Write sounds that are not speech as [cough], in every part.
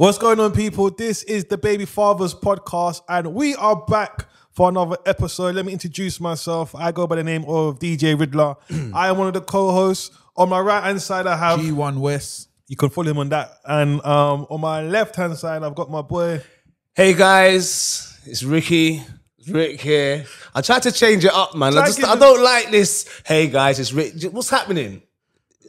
What's going on, people? This is the Baby Fathers podcast, and we are back for another episode. Let me introduce myself. I go by the name of DJ Ridler. [clears throat] I am one of the co-hosts. On my right hand side, I have G1 West. you can follow him on that, and um, on my left hand side, I've got my boy. Hey guys, it's Ricky. It's Rick here. I tried to change it up, man. I just I don't like this. Hey guys, it's Rick. What's happening?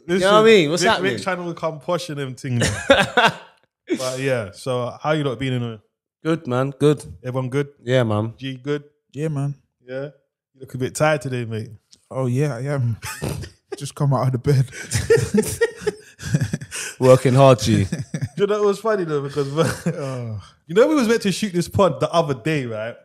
Listen, know what I mean? What's Rick, happening? Rick trying to become posh and them thing. [laughs] now. but yeah, so how you lot been in? Good man. Good. Everyone good? Yeah, man. G good? Yeah, man. Yeah. You look a bit tired today, mate. Oh yeah, I am. [laughs] Just come out of the bed. [laughs] Working hard, G. [laughs] You know it was funny though because oh. you know we was meant to shoot this pod the other day, right?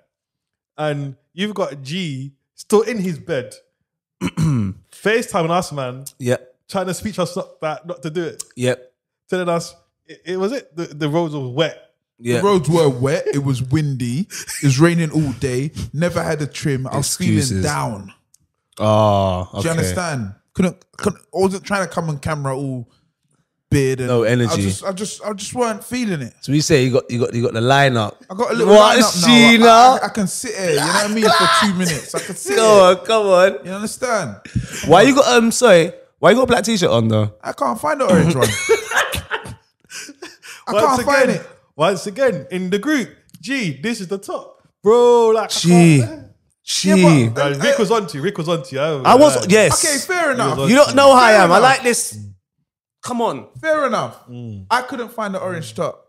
And you've got G still in his bed, [clears throat] FaceTiming us, man, yep. trying to speech us not back, not to do it, Yep. telling us it, it was it the, the roads were wet. Yeah. The roads were wet. It was windy. It was raining all day. Never had a trim. I was feeling Excuses. down. Oh, okay. Do you understand? Couldn't, couldn't. I wasn't trying to come on camera all beard and No energy. I just, I just, I just weren't feeling it. So we say you got you got you got the lineup. I got a little What, lineup now. Sheena? I, I, I can sit here. You know what I mean? For two minutes, I can sit Come here. on, come on. You understand? Why you got um sorry? Why you got a black t-shirt on though? I can't find the orange one. [laughs] I can't find it. Once again, in the group, G, this is the top, bro. Like I G. can't- G. No, uh, Rick uh, was on to you. Rick was on to you. I was yes. Okay, fair enough. You don't know how I Fair am. I like this. Come on. Fair enough. Mm. I couldn't find the orange top.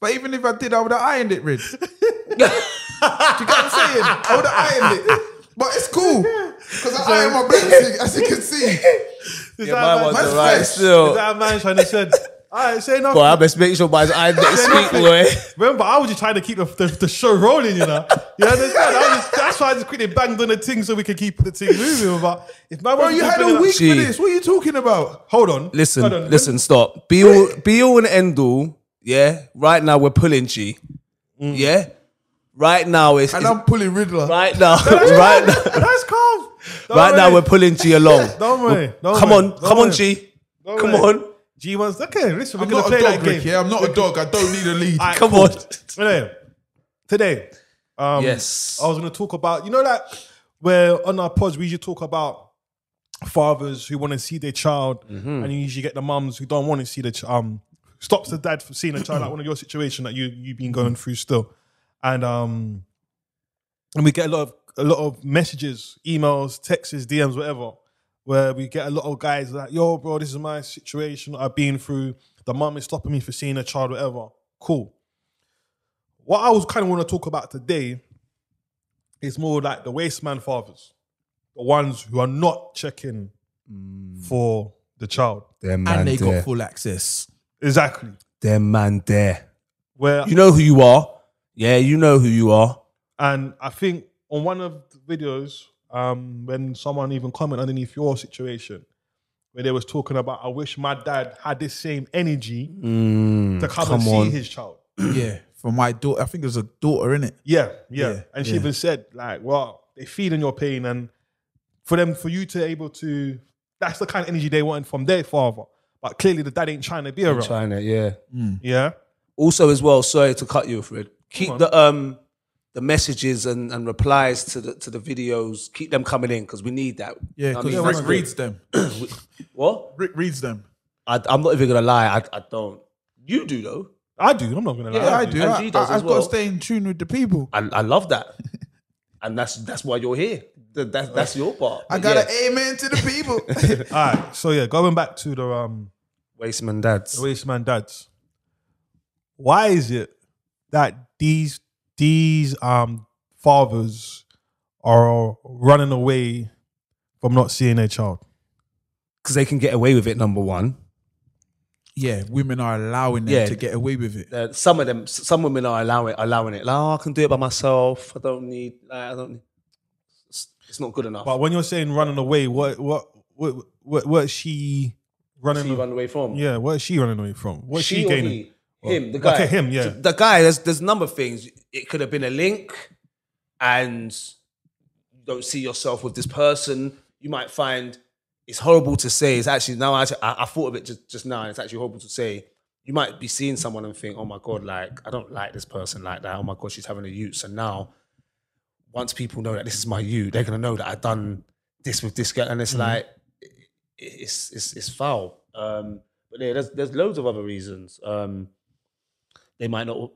But even if I did, I would have ironed it, Rid. [laughs] Do you get what I'm saying? I would have ironed it. But it's cool. Because I iron my black as you can see. Is Yeah, that mine man- was man's the right fresh. is that a man trying to say, all right, say nothing. Boy, I best make sure my eyes next week, boy. Remember, I was just trying to keep the, the, the show rolling, you know. You understand? I just, that's why I just quickly banged on the thing so we could keep the thing moving. But if my Bro, you had a week for Gee. this. What are you talking about? Hold on. Listen, Hold on. listen, stop. Be all, be all and end all. Yeah. Right now we're pulling G. Mm. Yeah. Right now it's, And it's- I'm pulling Ridler. right now, right now, That's calm. Don't right now we're pulling G along. Don't worry. Don't Come worry. on, Don't come on. G. Don't Come worry. on, G wants. Okay, listen, we're I'm gonna not play a that dog, game. Rick. Yeah, I'm not a dog. I don't need a lead. Alright, come cool. on. Anyway, today, um, Yes. I was going to talk about. You know, like where on our pods we usually talk about fathers who want to see their child, Mm-hmm. and you usually get the mums who don't want to see the ch- um stops the dad from seeing a child, like [clears throat] one of your situation that you you've been going through still, and um, and we get a lot of a lot of messages, emails, texts, DMs, whatever. Where we get a lot of guys like, yo, bro, this is my situation I've been through. The mum is stopping me for seeing a child, whatever. Cool what I was kind of want to talk about today is more like the wasteman fathers, the ones who are not checking mm. for the child. Them man and they there. got full access. Exactly. Them man there. Where You know who you are. Yeah, you know who you are. and I think on one of the videos, um, when someone even comment underneath your situation, where they was talking about, I wish my dad had this same energy to come, Mm, come and see on. his child. [clears throat] yeah, for my daughter. I think it was a daughter, in it. Yeah, yeah. Yeah, and she yeah. even said, like, well, they feed in your pain, and for them, for you to able to, that's the kind of energy they wanted from their father. But clearly, the dad ain't trying to be around. China, yeah. Yeah, Also, as well, sorry to cut you, Fred. Keep the um the messages and, and replies to the to the videos. Keep them coming in because we need that. Yeah, I because mean, Rick reads them. [clears throat] What? Rick reads them. I, I'm not even gonna lie. I, I don't. You do though. I do. I'm not gonna lie. Yeah, I do. I, G I, as have got to stay in tune with the people. I, I love that, [laughs] and that's that's why you're here. That, that's that's your part. I got to yeah. amen to the people. [laughs] [laughs] All right. So yeah, going back to the um Wasteman dads. the wasteman dads. Why is it that these these um fathers are running away from not seeing their child? Because they can get away with it. Number one. yeah, women are allowing them Yeah. to get away with it. Uh, some of them, some women are allowing allowing it. Like, oh, I can do it by myself. I don't need. Like, I don't. Need. It's, it's not good enough. But when you're saying running away, what what what what, what is she running? she run away from. Yeah, what is she running away from? What's she, she, or gaining? he? Him, the guy. okay, him, yeah. So the guy. There's there's a number of things. It could have been a link, and you don't see yourself with this person. You might find it's horrible to say. It's actually now I, I, thought of it just, just now, and it's actually horrible to say. You you might be seeing someone and think, oh my god, like I don't like this person like that. Oh my god, she's having a youth. So now, once people know that this is my youth, they're gonna know that I've done this with this girl, and it's like it's it's it's foul. Um, but yeah, there's there's loads of other reasons. Um, they might not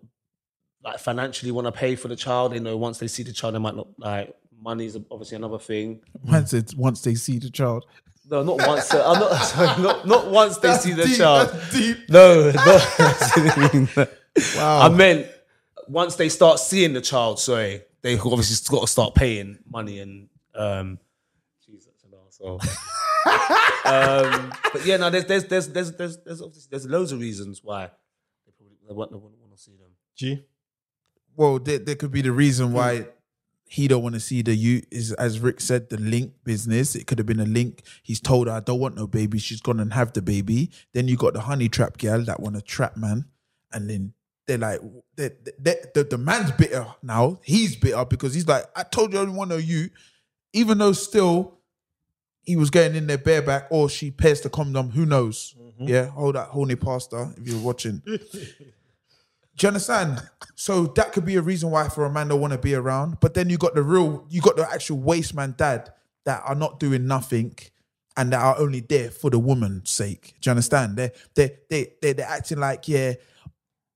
like financially want to pay for the child. They know once they see the child, they might not like money's obviously another thing. Once it's once they see the child. No, not once. Uh, I'm not [laughs] sorry, not, not once they see the deep, child. That's deep. No, no. I mean. Wow. I meant once they start seeing the child. Sorry, they obviously got to start paying money and um. Jesus, an arsehole. [laughs] um, but yeah, no, there's there's there's there's there's there's obviously there's loads of reasons why they probably they won't, they won't want to see them. G. well, there, there could be the reason why he don't want to see the you is as Rick said the link business. It could have been a link. He's told her I don't want no baby. She's gone and have the baby. Then you got the honey trap girl that want to trap man, and then they're like they they the, the man's bitter now. He's bitter because he's like I told you I don't want no you, even though still he was getting in there bareback or she pierced the condom. Who knows? Mm-hmm. Yeah, hold that horny pastor if you're watching. [laughs] Do you understand? So that could be a reason why for a man don't want to be around. But then you got the real, you got the actual waste man dad that are not doing nothing and that are only there for the woman's sake. Do you understand? They they they they they're acting like yeah,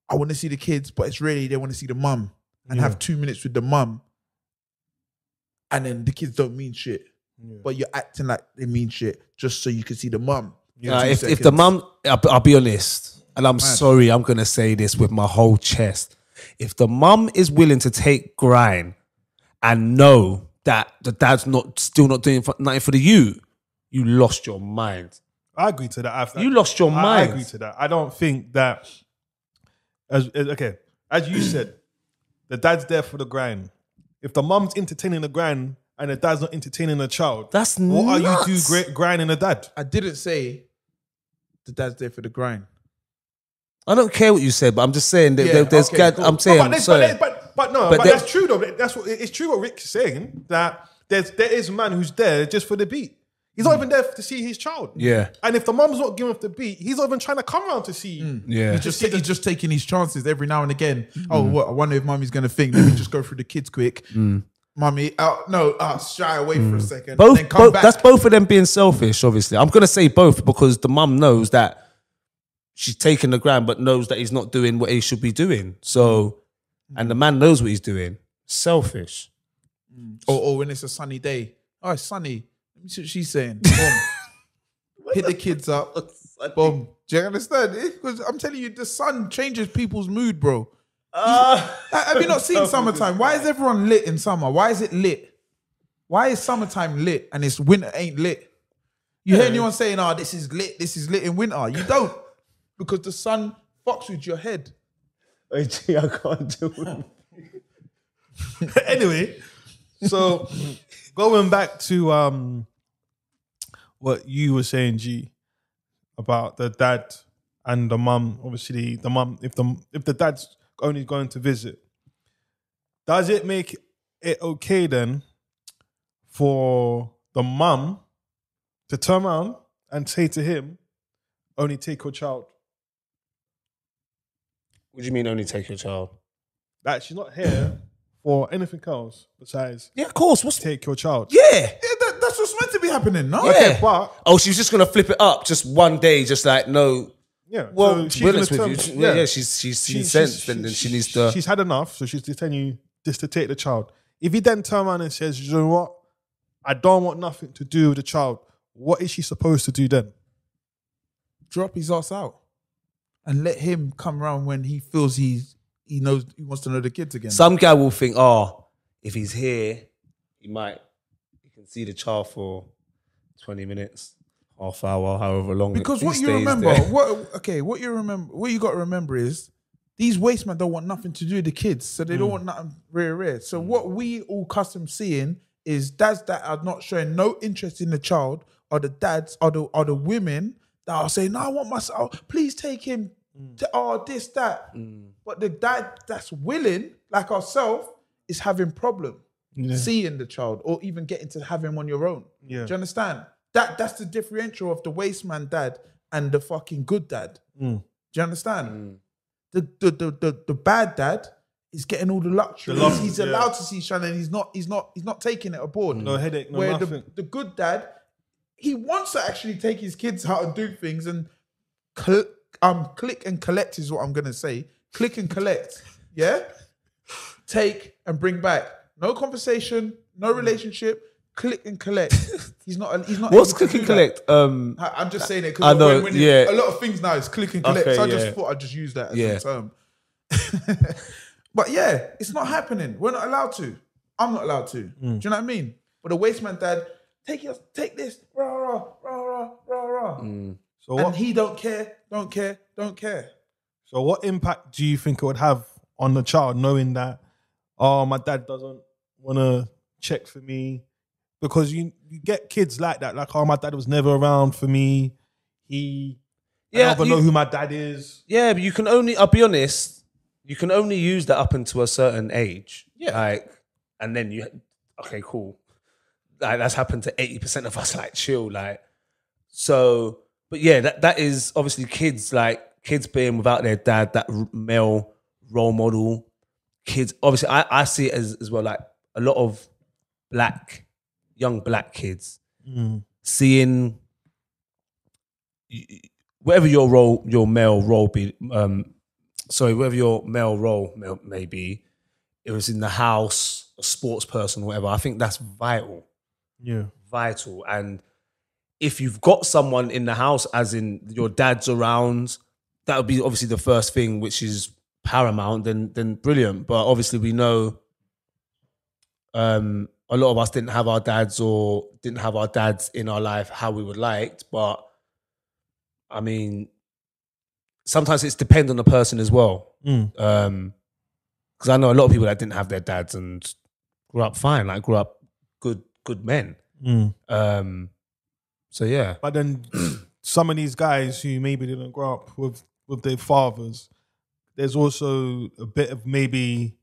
I want to see the kids, but it's really they want to see the mum and have two minutes with the mum, and then the kids don't mean shit. But you're acting like they mean shit just so you can see the mum. Uh, Two if, if the seconds. mum, I'll, I'll be honest, and I'm sorry, I'm gonna say this with my whole chest. If the mum is willing to take grind and know that the dad's not still not doing nothing for the you, you lost your mind. I agree to that. I've, You lost your I- I agree to that. I don't think that. As, as- okay, as you said, the dad's there for the grind. If the mum's entertaining the grind and the dad's not entertaining the child, That's not what are you nuts. do great grinding the dad? I didn't say the dad's there for the grind. I don't care what you said, but I'm just saying that Yeah, there- there's. okay, gad- cool. I'm No, saying, but, there's- but, sorry. there's- but, but no, But but, there- that's true though. That's what it's true what Rick's saying that there's there is a man who's there just for the beat. He's not mm. even there to see his child. Yeah. And if the mom's not giving off the beat, he's not even trying to come around to see. Mm. yeah. He's just, he's just taking his chances every now and again. Oh, mm. what? I wonder if mummy's going to think. Let me just go through the kids quick. Mummy, uh, no, uh, shy away for a second. both, then come both back. that's both of them being selfish obviously i'm gonna say both because the mum knows that she's taking the ground but knows that he's not doing what he should be doing so and the man knows what he's doing selfish Or, or when it's a sunny day. Oh, it's sunny. Let me see what she's saying. [laughs] Boom. Hit the kids up. Boom. Do you understand? Because I'm telling you, the sun changes people's mood, bro. Uh, Ha- Have you not seen [laughs] summertime? Why is everyone lit in summer? Why is it lit? Why is summertime lit and it's winter ain't lit? You hear anyone saying, "Oh, this is lit. This is lit in winter"? You don't, because the sun fucks with your head. i can't do it [laughs] anyway, so going back to um what you were saying, G, about the dad and the mum. Obviously, the mum. If the if the dad's only going to visit, does it make it okay then for the mum to turn around and say to him, "Only take your child"? what do you mean only take your child That she's not here for anything else besides yeah of course what's take your child. yeah Yeah, that, that's what's meant to be happening, no? Yeah. but oh she's just gonna flip it up just one day just like no Yeah. well so to she's be honest with turn- you yeah, yeah she's she's seen sense and then she needs to She's had enough, so she's telling you just to take the child. If he then turn around and says, "You know what? I don't want nothing to do with the child," what is she supposed to do then? Drop his ass out and let him come around when he feels he's he knows he wants to know the kids again. Some guy will think, oh, if he's here, he might he can see the child for twenty minutes, half hour, however long. Because what you remember, there. what okay, what you remember, what you got to remember is these waste men don't want nothing to do with the kids, so they Mm. don't want nothing rare, rare. So what we all custom seeing is dads that are not showing no interest in the child, or the dads, or the or the women that are saying, "No, I want my son. Please take him Mm. to oh this that." But the dad that's willing, like ourselves, is having problem seeing the child or even getting to have him on your own. Yeah. Do you understand? That that's the differential of the waste man dad and the fucking good dad. Mm. Do you understand? The, the the the the bad dad is getting all the luxury. The lux- he's yeah. allowed to see Shannon. He's not. He's not. He's not taking it aboard. No headache, no Where nothing. the the good dad, he wants to actually take his kids out and do things and cl- um click and collect is what I'm gonna say. Click and collect. Yeah. Take and bring back. No conversation. No relationship. Click and collect. He's not. He's not. What's click and do that. collect? Um, I- I'm just saying it I because know, when, when it- yeah. a lot of things now is click and collect. Okay, so I just thought I'd just use that as Yeah. a term. [laughs] but yeah, it's not happening. We're not allowed to. I'm not allowed to. Mm. Do you know what I mean? But the waste man dad, take your, take this, rah rah rah rah rah rah, Mm. So and what? he don't care, don't care, don't care. So what impact do you think it would have on the child knowing that, oh, my dad doesn't want to check for me? Because you you get kids like that, like, oh, my dad was never around for me. He, yeah, I don't you- know who my dad is. Yeah, but you can only. I'll be honest. You can only use that up until a certain age. Yeah. Like, and then you. Okay, cool. Like that's happened to eighty percent of us. [laughs] Like, chill. Like, so. But yeah, that that is obviously kids. Like kids being without their dad, that male role model. Kids. Obviously, I I see it as as well. Like a lot of black, young black kids seeing whatever your role, your male role be, um, sorry, whatever your male role may, may be, it was in the house, a sports person, whatever. I think that's vital, Yeah. vital. And if you've got someone in the house, as in your dad's around, that would be obviously the first thing, which is paramount. Then, then brilliant. But obviously, we know um, a lot of us didn't have our dads or didn't have our dads in our life how we would liked. But I mean, sometimes it's depend on the person as well. Mm. Um, because I know a lot of people that didn't have their dads and grew up fine, like grew up good, good men. Mm. Um, so yeah, But then [clears throat] some of these guys who maybe didn't grow up with with their fathers, there's also a bit of maybe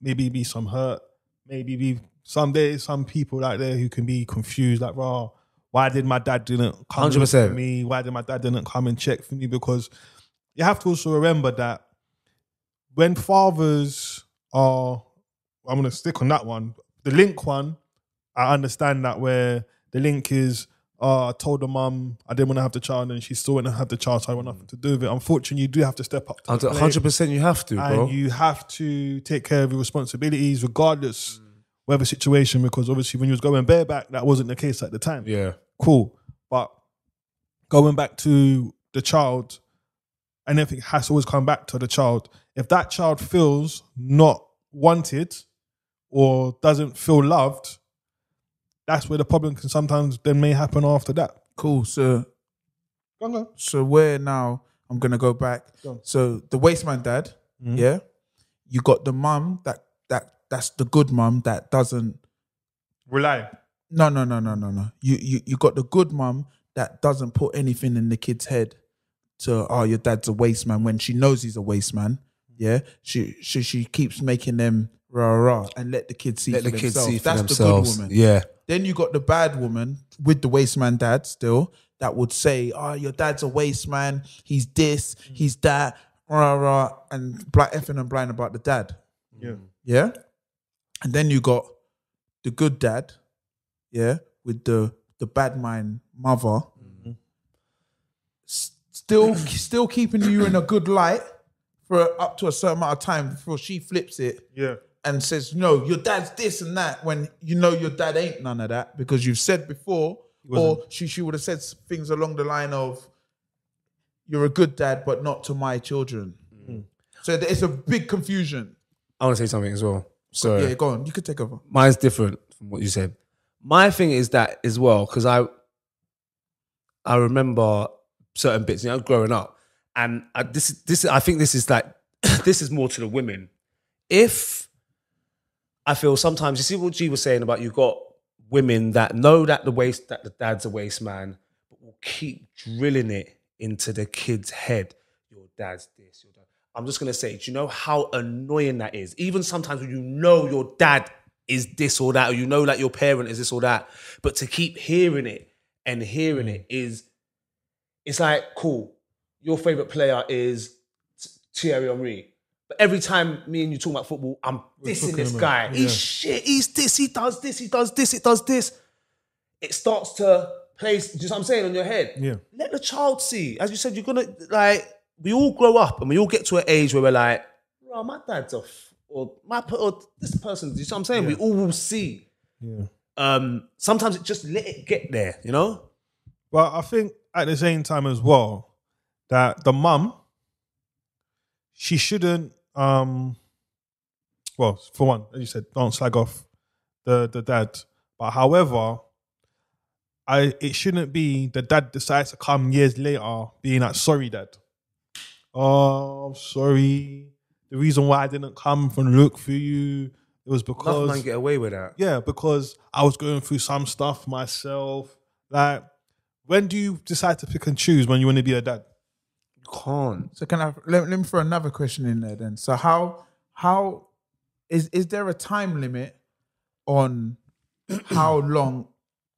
maybe be some hurt, maybe be some days some people out there who can be confused like, "Raw, why did my dad didn't come 100%. for me? Why did my dad didn't come and check for me?" Because you have to also remember that when fathers are, I'm gonna stick on that one. The link one, I understand that where the link is, oh, I told the mum I didn't want to have the child, and she still wouldn't have the child, so I want nothing to do with it. Unfortunately, you do have to step up. To the plate, hundred percent, you have to, bro. and you have to take care of your responsibilities, regardless mm. Whatever situation. Because obviously, when you was going bareback, that wasn't the case at the time yeah, cool. But going back to the child, and everything has to always come back to the child. If that child feels not wanted or doesn't feel loved, that's where the problem can sometimes then may happen after that. Cool. So Go on, go on. so where now? I'm gonna go back. Go. So the waste man dad, mm-hmm. yeah. You got the mum that that that's the good mum that doesn't Rely. No, no, no, no, no, no. You you you got the good mum that doesn't put anything in the kid's head to oh your dad's a waste man when she knows he's a waste man. Yeah. She she she keeps making them rah rah and let the kids see let for the kids themselves. see for That's themselves. the good woman. Yeah, Then you got the bad woman with the waste man dad still that would say, Oh, your dad's a waste man, he's this, he's that, rah rah, and black effing and blind about the dad. Yeah. Yeah. And then you got the good dad, yeah, with the the bad mind mother, mm-hmm. S- still still keeping you in a good light for up to a certain amount of time before she flips it Yeah. and says, "No, your dad's this and that." When you know your dad ain't none of that because you've said before, or she she would have said things along the line of, "You're a good dad, but not to my children." Mm. So th- it's a big confusion. I want to say something as well. Sorry, Yeah, go on. You could take over. mine's different from what you said. My thing is that as well because I I remember certain bits, you know, growing up, and I, this this I think this is like [coughs] this is more to the women. If I feel sometimes you see what G was saying about you got women that know that the waste that the dad's a waste man, but will keep drilling it into the kid's head. Your dad's this. I'm just gonna say, do you know how annoying that is? Even sometimes when you know your dad is this or that, or you know that your parent is this or that, but to keep hearing it and hearing it is, it's like cool. your favorite player is Thierry Henry. But every time me and you talk about football, I'm dissing this about- guy. yeah. He's shit. He's this. He does this. He does this. It does this. It starts to place. Just what I'm saying on your head. Yeah. Let the child see. As you said, you're gonna like. We all grow up and we all get to an age where we're like, "Bro, my dad's off," or "My or this person." You see what I'm saying? We all will see. Yeah. Um, sometimes it just let it get there. You know. Well, I think at the same time as well that the mum, she shouldn't. um Well, for one, as you said, don't slag off the the dad. But however, I it shouldn't be the dad decides to come years later being like, "Sorry, dad. Oh, sorry. The reason why I didn't come and look for you it was Enough because man get away with that. yeah, because I was going through some stuff myself. Like, when do you decide to pick and choose when you want to be a dad? You can't. So can I let, let me throw another question in there then? So how how is is there a time limit on [clears throat] how long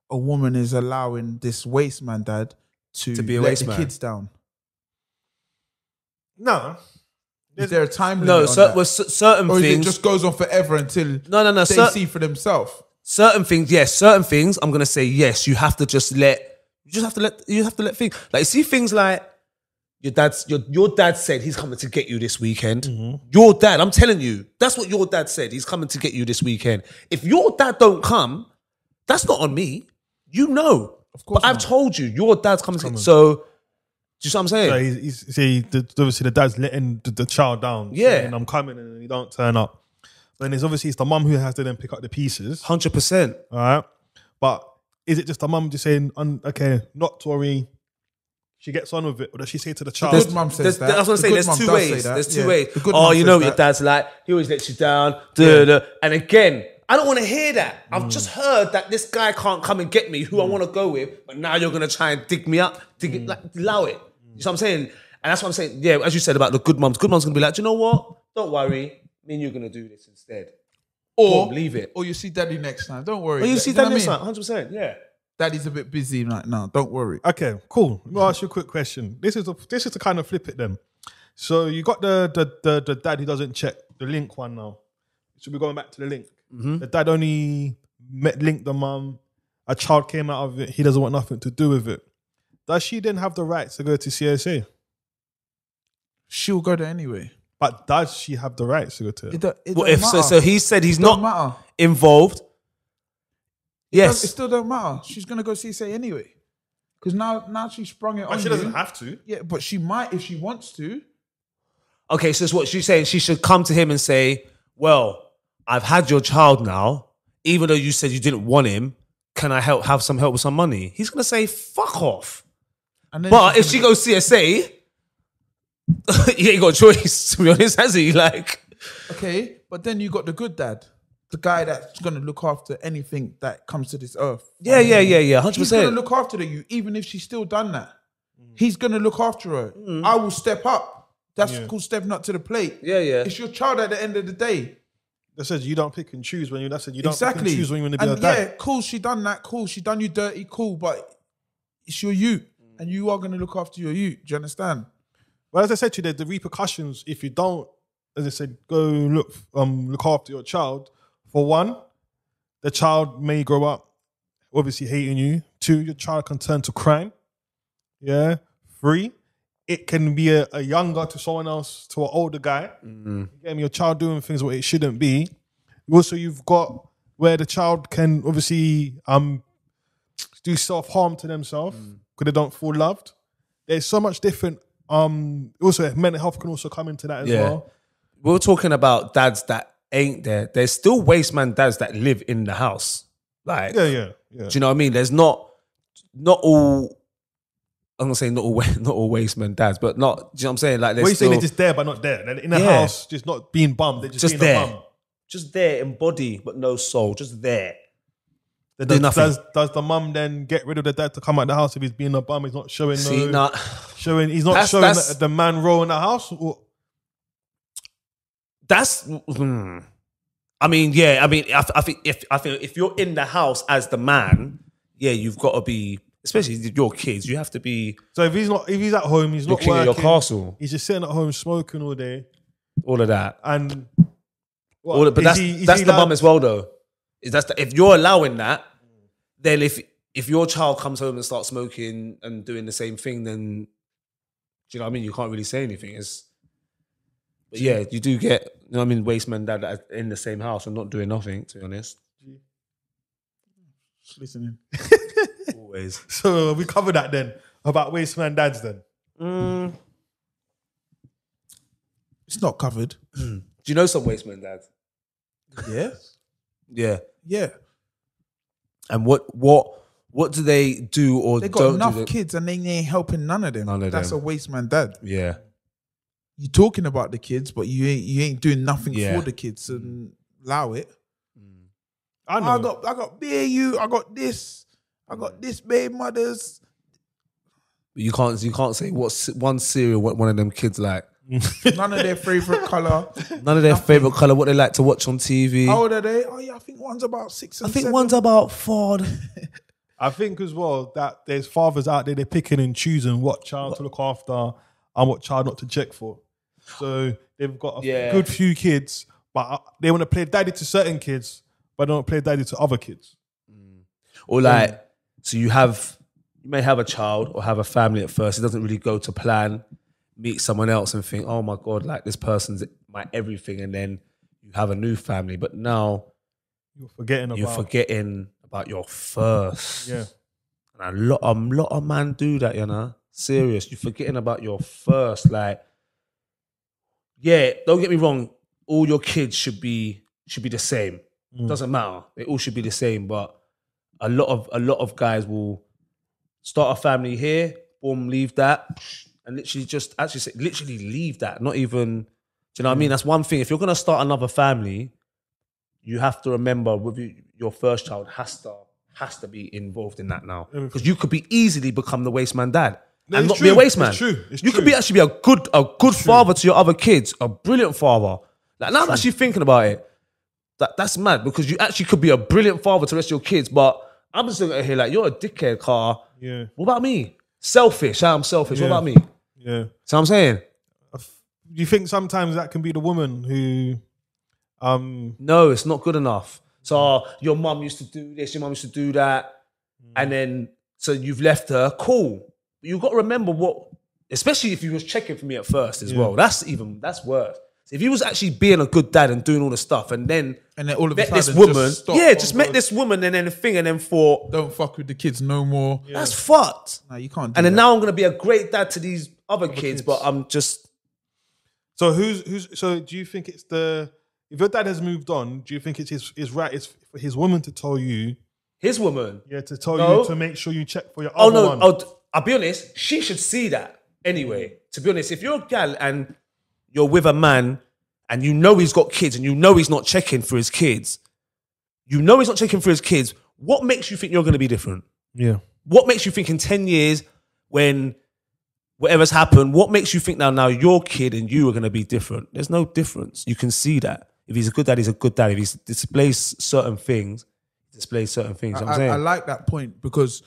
a woman is allowing this waste man dad to, To be a let waste the man? kids down? No. Is there a time limit? No, on cer- that? well, c- certain or is things. it just goes on forever until no, no, no. they cer- see for themselves? certain things, yes. Certain things, I'm gonna say yes. You have to just let. You just have to let. You have to let things like see things like your dad's. Your your dad said he's coming to get you this weekend. Mm-hmm. Your dad, I'm telling you, that's what your dad said. He's coming to get you this weekend. If your dad don't come, that's not on me. You know. Of course But I've not. told you, your dad's coming to get. So, do you see what I'm saying? So he's, he's, see, the, obviously the dad's letting the, the child down. Yeah. and I'm coming and he don't turn up. Then it's obviously it's the mum who has to then pick up the pieces. Hundred percent. All right. But is it just the mum just saying, "Un- okay, not to worry, she gets on with it? Or does she say to the child, good mum says There's- that. That's what I'm The saying. good There's mum two does say ways. that. There's two Yeah. ways. The good Oh, mum you know, says your that. dad's like he always lets you down. duh, duh. And again, I don't want to hear that. I've mm. just heard that this guy can't come and get me, who I mm. want to go with, but now you're gonna try and dig me up, dig it, mm. like allow it. Mm. You know what I'm saying? And that's what I'm saying. Yeah, as you said about the good mums, good mums gonna be like, "Do you know what? Don't worry, me and you're gonna do this instead. Or Boom, leave it. Or you see daddy next time. Don't worry. But you see know that what I next time, 100. percent Yeah. Daddy's a bit busy right now. Don't worry. Okay, cool. Let me ask you a quick question. This is a, this is to kind of flip it then. So you got the the the, the dad who doesn't check the link one now. So we're going back to the link. Mm-hmm. The dad only met linked the mum. A child came out of it. He doesn't want nothing to do with it. Does she then have the right to go to CSA? She'll go there anyway. But does she have the right to go to It, it? do, it What if so? So he said he's don't not matter. involved. It Yes. still don't matter. She's gonna go CSA anyway. Because now, now she sprung it on But she you. doesn't have to. Yeah, but she might if she wants to. Okay, so that's what she's saying. She should come to him and say, "Well, I've had your child now. Even though you said you didn't want him, can I help have some help with some money?" He's gonna say, "Fuck off." And then But if she goes CSA, [laughs] he ain't got a choice. [laughs] To be honest, has he? Like, okay, but then you got the good dad, the guy that's gonna look after anything that comes to this earth. yeah, yeah, yeah, yeah, 100%. He's gonna look after the you, even if she's still done that. Mm. He's gonna look after her. Mm. I will step up. That's Yeah. called stepping up to the plate. Yeah, yeah. It's your child at the end of the day. That says you don't pick and choose when you. That said you don't pick exactly. and choose when you want to be and a dad. yeah, cool. She done that. Cool. She done you dirty. Cool. But it's your you, and you are gonna look after your you. Do you understand? Well, as I said to you, there's the repercussions if you don't, as I said, go look um look after your child. For one, the child may grow up obviously hating you. Two, your child can turn to crime. Yeah. Three, it can be a, a younger to someone else to an older guy. Get me? Your child doing things what it shouldn't be. Also, you've got where the child can obviously um do self harm to themselves because they don't feel loved. There's so much different. Um, also mental health can also come into that as Yeah. well. We're talking about dads that ain't there. There's still waste man dads that live in the house. Like, Yeah, yeah, yeah. Do you know what I mean? There's not not all. I'm gonna say not all wa- [laughs] not all waste men dads, but not. Do you know what I'm saying? Like What there's you saying they're just there but not there. They're in the Yeah. house, just not being bummed. They're just, just being there, a bum. just there in body but no soul, just there. Then do does, nothing. does does the mum then get rid of the dad to come out the house if he's being a bum? He's not showing See, no, nah, showing. He's not That's- showing that's- the, the man role in the house. Or, that's. hmm. I mean, yeah. I mean, I, I think if I think if you're in the house as the man, yeah, you've got to be especially your kids, you have to be So if he's not, if he's at home, he's not king of your castle. He's just sitting at home smoking all day, All of that. and what, All of- but is that's he- is that's he the allowed- bum as well, though. Is that's the, if you're allowing that, then if if your child comes home and starts smoking and doing the same thing, then do you know what I mean? You can't really say anything. It's but yeah, you do get you know what I mean waste men that are in the same house and not doing nothing. To be honest, Just listening. [laughs] always. So we covered that then about waste man dads. Then Mm. It's not covered. Do you know some waste men dads? Yeah. Yeah. Yeah. And what what what do they do or They got don't enough do? that- kids and they ain't helping none of them. None of That's them. a waste man dad. Yeah. You're talking about the kids, but you ain't you ain't doing nothing Yeah. for the kids and allow it. I know. I got I got BAU, I got this, I got this babe mothers. You can't you can't say what one cereal what one of them kids like. [laughs] None of their favorite color. None of their favorite color, what they like to watch on TV. How old are they? Oh yeah, I think one's about six and I think seven. one's about four. I think as well that there's fathers out there they're picking and choosing what child to look after and what child not to check for. So they've got a Yeah. good few kids, but uh, they want to play daddy to certain kids, but don't play daddy to other kids. Or like, so you have, you may have a child or have a family at first. It doesn't really go to plan. Meet someone else and think, oh my god, like this person's my everything, and then you have a new family. But now You're forgetting about you're forgetting about your first. [laughs] yeah. And a lot, a lot of man do that, you know. Serious. You're forgetting about your first. Like, yeah, don't get me wrong. All your kids should be should be the same. Mm. Doesn't matter. They all should be the same. But a lot of a lot of guys will start a family here, boom, leave that, and literally just actually say, literally leave that. Not even. Do you know what I mean? That's one thing. If you're gonna start another family, you have to remember with you, your first child has to has to be involved in that now because you could be easily become the waste man dad No, and it's not be a waste man. It's true. It's you true. could be actually be a good a good father to your other kids, a brilliant father. Like now I'm actually thinking about it. That that's mad because you actually could be a brilliant father to the rest of your kids, but I'm just looking at here like you're a dickhead, car. Yeah. What about me? Selfish. I'm selfish. Yeah. What about me? Yeah. So I'm saying Do you think sometimes that can be the woman who um No, it's not good enough. So uh, your mum used to do this, your mum used to do that, and then so you've left her. Cool, you've got to remember what, especially if you was checking for me at first as well. That's even that's worse. If you was actually being a good dad and doing all the stuff, and then And then all of a met sudden, this woman, just yeah, just met go, this woman and then a thing, and then thought Don't fuck with the kids no more. that's fucked. No, you can't. Do And then that. now I'm gonna be a great dad to these other kids, but I'm just so who's who's so do you think it's the if your dad has moved on, do you think it's his his right it's for his woman to tell you his woman. yeah to tell No. you to make sure you check for your Oh other no! one? Oh, I'll be honest. She should see that anyway. To be honest, if you're a gal and you're with a man and you know he's got kids and you know he's not checking for his kids, you know he's not checking for his kids. What makes you think you're going to be different? Yeah. What makes you think in ten years when whatever's happened, what makes you think now now your kid and you are going to be different? There's no difference. You can see that. If he's a good dad, he's a good dad. If he displays certain things, he displays certain things. You know what I'm I, saying. I like that point because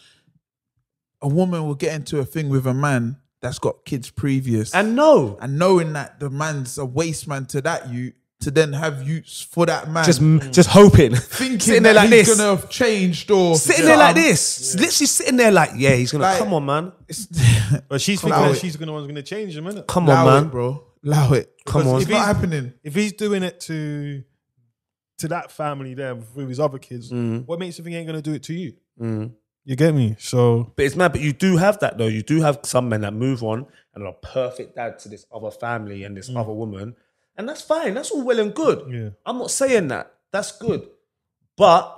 a woman will get into a thing with a man that's got kids previous, and know. and knowing that the man's a waste man to that you to then have use for that man, just just hoping, [laughs] thinking sitting there that like he's this, gonna have changed or sitting there like something. this, literally sitting there like, yeah, he's gonna Like- come on, man, [laughs] But she's Allow thinking that it. she's gonna one's gonna change him, innit? come on, allow man. it, bro. Allow it. Come Because on. it's If not he's- happening. If he's doing it to to that family there with his other kids, Mm. what makes you think he ain't gonna do it to you? You get me? So But it's mad. But you do have that though. You do have some men that move on and are a perfect dad to this other family and this other woman, and that's fine. That's all well and good. Yeah. I'm not saying that. That's good, but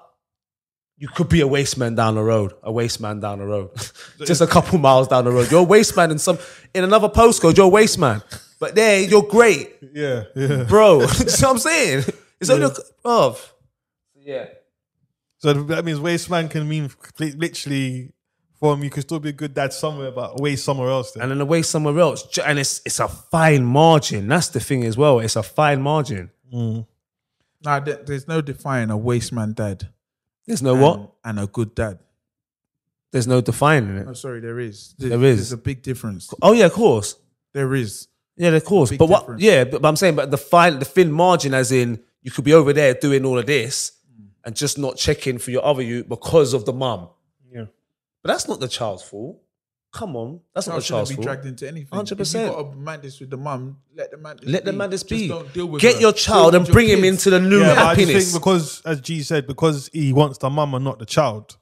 you could be a waste man down the road. A waste man down the road, [laughs] just a couple miles down the road. You're a waste man in some in another postcode. You're a waste man, but there you're great. yeah, yeah. bro. [laughs] you know what I'm saying? It's only, bro. Yeah. So that means waste man can mean literally from you can still be a good dad somewhere, but away somewhere else. Then. And then away somewhere else, and it's it's a fine margin. That's the thing as well. It's a fine margin. Mm. Nah, there's no defying a waste man dad There's no and, what. and a good dad. There's no defining No, it. Oh, sorry, there is. There There's is. a big difference. Oh yeah, of course. There is. Yeah, of course. Big but what? difference. Yeah, but, but I'm saying, but the fine, the thin margin, as in you could be over there doing all of this mm. and just not checking for your other you because of the mum. Yeah. But that's not the child's fault. Come on, that's not Child the shouldn't child's be dragged into anything. 100%. If you got to man this with the mum, let the man. Let the man just be. don't deal with Get her. your Deal child with and your bring him kids. into the new Yeah, but I just happiness. think because, as G said, because he wants the mum and not the child,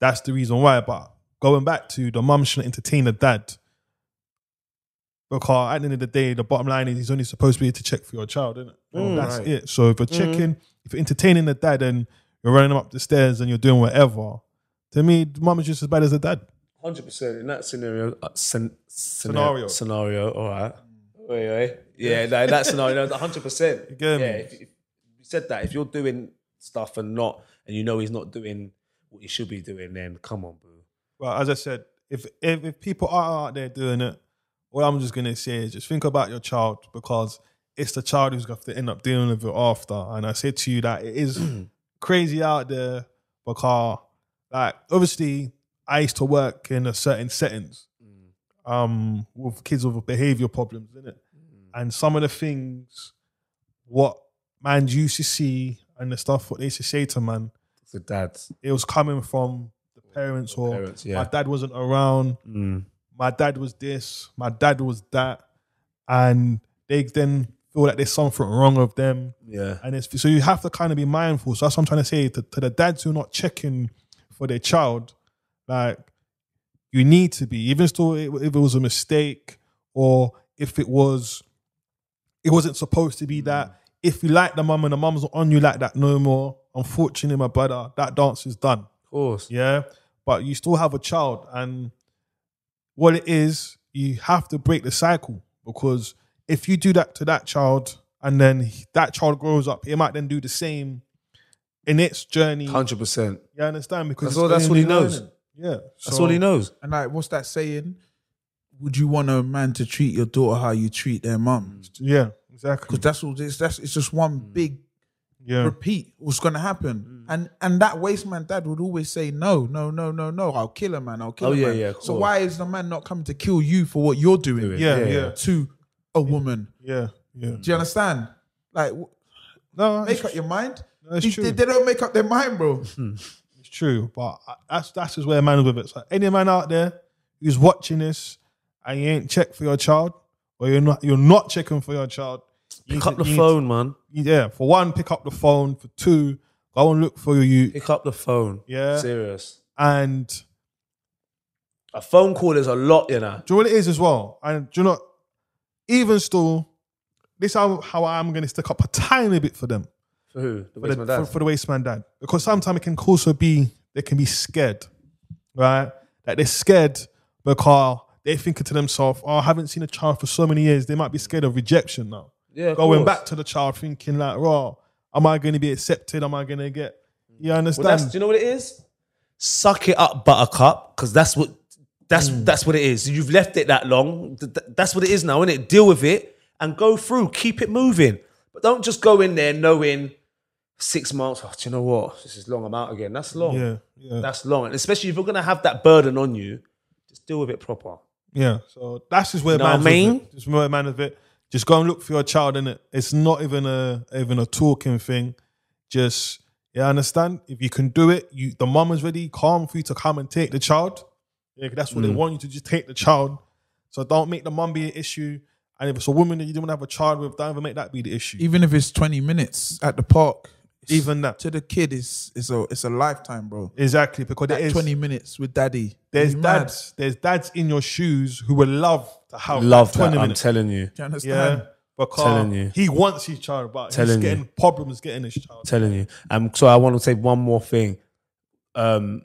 that's the reason why. But going back to the mum shouldn't entertain the dad. Because at the end of the day, the bottom line is he's only supposed to be to check for your child, isn't it? Mm. that's Right. it. So if you're checking, if you're entertaining the dad and you're running him up the stairs and you're doing whatever, to me, the mum is just as bad as the dad. Hundred percent in that scenario. Uh, scen- Scenario. scenario. Scenario. All right. Wait, wait. Yeah, no, that scenario. [laughs] Hundred percent. Yeah. get me? If, if you said that, if you're doing stuff and not, and you know he's not doing what he should be doing, then come on, boo. Well, as I said, if, if if people are out there doing it, what I'm just gonna say is just think about your child because it's the child who's going to end up dealing with it after. And I said to you that it is [clears throat] crazy out there because, like, obviously, I used to work in a certain settings, um, with kids with behavior problems, in it, and some of the things what man used to see and the stuff what they used to say to man The dads. it was coming from the parents or Parents, yeah. my dad wasn't around, Mm. my dad was this, my dad was that, and they then feel like there's something wrong with them. Yeah. And it's so you have to kind of be mindful. So that's what I'm trying to say to, to the dads who are not checking for their child, like you need to be, even still, if it was a mistake or if it was, it wasn't supposed to be that. Mm. If you like the mum and the mum's not on you like that no more, unfortunately, my brother, that dance is done. Of course. Yeah. But you still have a child. And what it is, you have to break the cycle because if you do that to that child and then that child grows up, it might then do the same in its journey. Hundred percent. You understand? Because That's it's all- that's all he knows. learning. Yeah. That's So- all he knows. And like, what's that saying? Would you want a man to treat your daughter how you treat their mum? Mm. Yeah, exactly. Because that's all this. That's it's just one mm. big Yeah. repeat. What's gonna happen? Mm. And and that waste man dad would always say, no, no, no, no, no. I'll kill a man. I'll kill Oh, a yeah, man. yeah, of So why is the man not coming to kill you for what you're doing? Doing. Yeah, Yeah, yeah, yeah. To a woman. yeah, yeah. Do you understand? Like, No, make up your mind. That's These- true. They, they don't make up their mind, bro. [laughs] it's true. But I- that's that's just where man is with it. So any man out there who's watching this and you ain't checked for your child, or you're not you're not checking for your child, you Pick need up to- the you need phone, man. yeah, for one, pick up the phone. For two, go and look for you. Pick up the phone. Yeah. Serious. And do A phone call is a lot, you know. Do you know what it is as well? And do you know, even still, this how how I'm going to stick up a tiny bit for them. For who? The for waste the, dad. for, for the dad. Because sometimes it can also be they can be scared, right? Like they're scared because they're thinking to themselves, "Oh, I haven't seen a child for so many years." They might be scared of rejection now. yeah, Going course. back to the child, thinking like, "Raw, am I going to be accepted? Am I going to get?" You understand? that's, do you know what it is? Suck it up, Buttercup, because that's what that's Mm. that's what it is. You've left it that long. Th- th- That's what it is now, isn't it? Deal with it and go through. Keep it moving, but don't just go in there knowing six months. Oh, do you know what? This is long. I'm out again. That's long. yeah, yeah, That's long, and especially if you're gonna have that burden on you, just deal with it proper. yeah. So that's just where Know what man's I mean? Just where man of it. Just go and look for your child in it. It's not even a even a talking thing. Just yeah, understand. If you can do it, you the mom is ready, calm for you to come and take the child. Yeah, that's what they Mm. want you to just take the child. So don't make the mom be an issue. And if it's a woman that you don't want to have a child with, don't even make that be the issue. Even if it's 20 minutes at the park, it's- Even that. to the kid is it's a it's a lifetime, bro. Exactly, because That there is 20 minutes with daddy. there's You mad. dads, there's dads in your shoes who would love to have Love that that. 20 I'm telling you. Do you understand? yeah. Because Telling you. he wants his child, but Telling he's you. getting problems getting his child. telling you. Um, so I want to say one more thing. Um,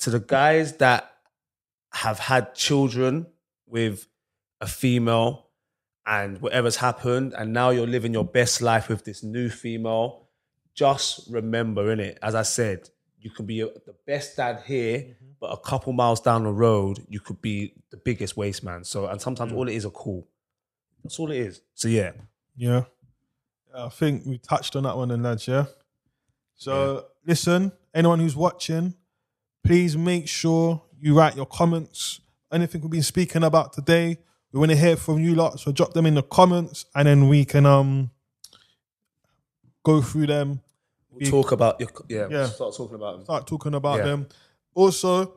to the guys that have had children with a female and whatever's happened, and now you're living your best life with this new female, just remember, in it, as I said, you can be a, the best dad here, but a couple miles down the road, you could be the biggest waste man. So, and sometimes all it is a call. That's all it is. So yeah, Yeah. I think we touched on that one and lads, yeah. So listen, anyone who's watching, please make sure you write your comments. Anything we've been speaking about today, we want to hear from you lot. So drop them in the comments, and then we can um go through them, We'll talk about your yeah. Yeah. Start talking about them. start talking about Yeah. them. Also,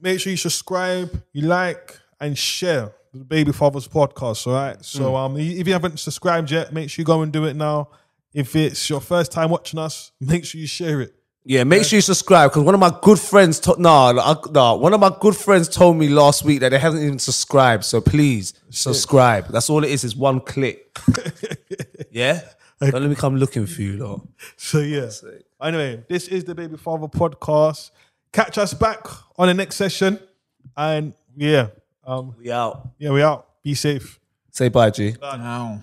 make sure you subscribe, you like, and share the Baby Fathers podcast. All right. So Mm. um, if you haven't subscribed yet, make sure you go and do it now. If it's your first time watching us, [laughs] make sure you share it. Yeah, make sure you subscribe because one of my good friends, to- nah, nah, one of my good friends told me last week that they haven't even subscribed. So please subscribe. That's all it is. Is one click. [laughs] yeah. Don't let me come looking for you, though. So yeah. Anyway, this is the Baby Father podcast. Catch us back on the next session, and yeah, um, We out. yeah, we out. Be safe. Say bye, G. Now.